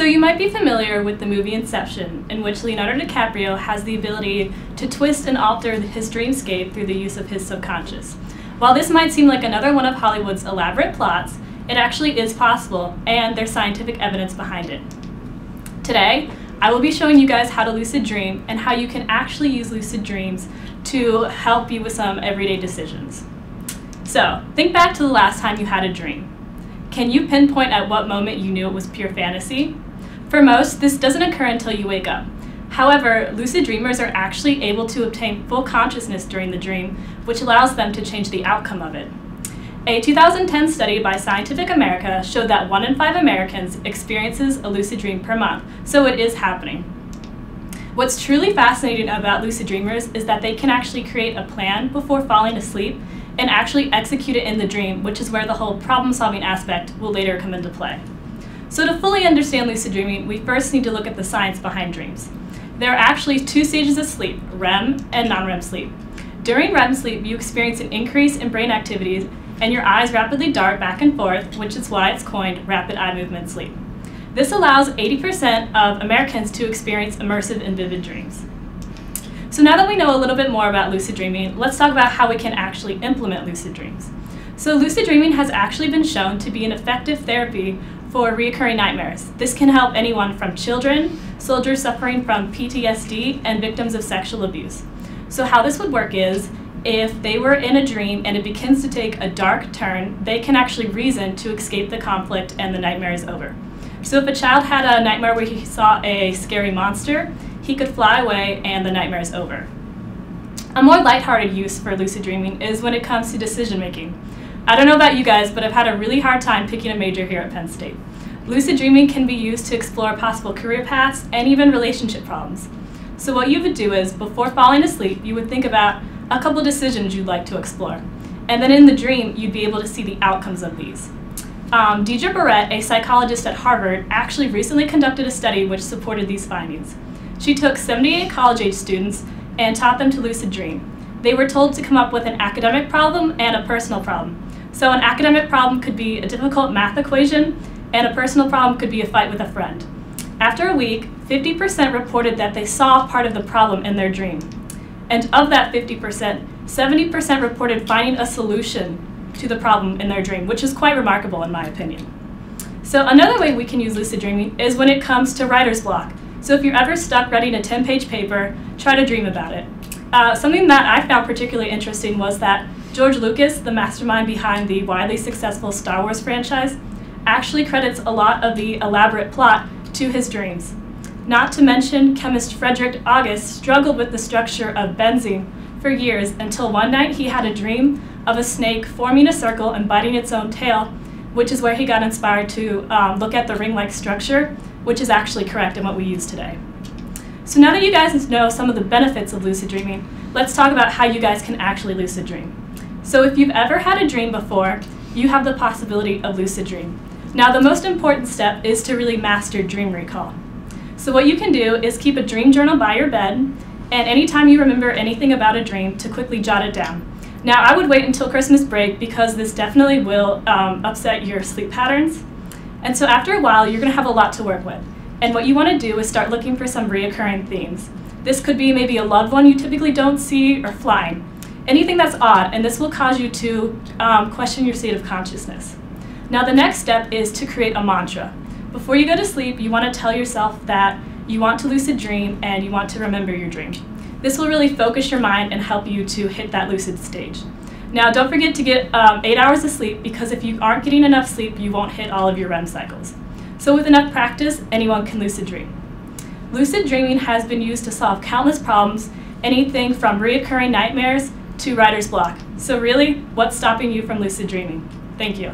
So you might be familiar with the movie Inception, in which Leonardo DiCaprio has the ability to twist and alter his dreamscape through the use of his subconscious. While this might seem like another one of Hollywood's elaborate plots, it actually is possible, and there's scientific evidence behind it. Today, I will be showing you guys how to lucid dream and how you can actually use lucid dreams to help you with some everyday decisions. So, think back to the last time you had a dream. Can you pinpoint at what moment you knew it was pure fantasy? For most, this doesn't occur until you wake up. However, lucid dreamers are actually able to obtain full consciousness during the dream, which allows them to change the outcome of it. A 2010 study by Scientific America showed that one in five Americans experiences a lucid dream per month, so it is happening. What's truly fascinating about lucid dreamers is that they can actually create a plan before falling asleep and actually execute it in the dream, which is where the whole problem solving aspect will later come into play. So to fully understand lucid dreaming, we first need to look at the science behind dreams. There are actually two stages of sleep, REM and non-REM sleep. During REM sleep, you experience an increase in brain activities and your eyes rapidly dart back and forth, which is why it's coined rapid eye movement sleep. This allows 80% of Americans to experience immersive and vivid dreams. So now that we know a little bit more about lucid dreaming, let's talk about how we can actually implement lucid dreams. So lucid dreaming has actually been shown to be an effective therapy for recurring nightmares. This can help anyone from children, soldiers suffering from PTSD, and victims of sexual abuse. So how this would work is, if they were in a dream and it begins to take a dark turn, they can actually reason to escape the conflict and the nightmare is over. So if a child had a nightmare where he saw a scary monster, he could fly away and the nightmare is over. A more lighthearted use for lucid dreaming is when it comes to decision making. I don't know about you guys, but I've had a really hard time picking a major here at Penn State. Lucid dreaming can be used to explore possible career paths and even relationship problems. So what you would do is, before falling asleep, you would think about a couple decisions you'd like to explore. And then in the dream, you'd be able to see the outcomes of these. Um, Deirdre Barrett, a psychologist at Harvard, actually recently conducted a study which supported these findings. She took 78 college-age students and taught them to lucid dream. They were told to come up with an academic problem and a personal problem. So an academic problem could be a difficult math equation, and a personal problem could be a fight with a friend. After a week, 50% reported that they saw part of the problem in their dream. And of that 50%, 70% reported finding a solution to the problem in their dream, which is quite remarkable in my opinion. So another way we can use lucid dreaming is when it comes to writer's block. So if you're ever stuck writing a 10-page paper, try to dream about it. Uh, something that I found particularly interesting was that George Lucas, the mastermind behind the widely successful Star Wars franchise, actually credits a lot of the elaborate plot to his dreams. Not to mention, chemist Frederick August struggled with the structure of benzene for years until one night he had a dream of a snake forming a circle and biting its own tail, which is where he got inspired to um, look at the ring-like structure which is actually correct in what we use today. So now that you guys know some of the benefits of lucid dreaming, let's talk about how you guys can actually lucid dream. So if you've ever had a dream before, you have the possibility of lucid dream. Now the most important step is to really master dream recall. So what you can do is keep a dream journal by your bed, and anytime you remember anything about a dream, to quickly jot it down. Now I would wait until Christmas break because this definitely will um, upset your sleep patterns, and so after a while, you're going to have a lot to work with. And what you want to do is start looking for some reoccurring themes. This could be maybe a loved one you typically don't see or flying. Anything that's odd, and this will cause you to um, question your state of consciousness. Now the next step is to create a mantra. Before you go to sleep, you want to tell yourself that you want to lucid dream and you want to remember your dream. This will really focus your mind and help you to hit that lucid stage. Now, don't forget to get um, eight hours of sleep because if you aren't getting enough sleep, you won't hit all of your REM cycles. So with enough practice, anyone can lucid dream. Lucid dreaming has been used to solve countless problems, anything from reoccurring nightmares to writer's block. So really, what's stopping you from lucid dreaming? Thank you.